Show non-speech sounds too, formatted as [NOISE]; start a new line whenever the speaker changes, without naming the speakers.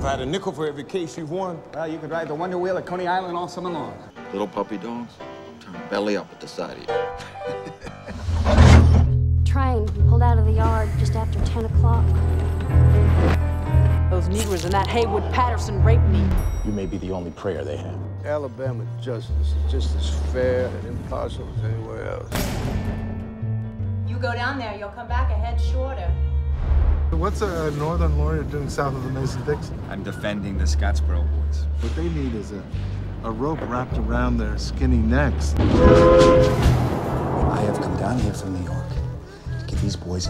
About a nickel for every case you've won.
Well, you could ride the Wonder Wheel at Coney Island all summer long.
Little puppy dogs turn belly up at the sight of you. [LAUGHS]
Train pulled out of the yard just after 10 o'clock.
Those Negroes and that Haywood Patterson raped me.
You may be the only prayer they have.
Alabama justice is just as fair and impartial as anywhere else.
You go down there, you'll come back a head shorter.
What's a northern lawyer doing south of the Mason-Dixon?
I'm defending the Scottsboro boys.
What they need is a, a rope wrapped around their skinny necks.
I have come down here from New York to give these boys a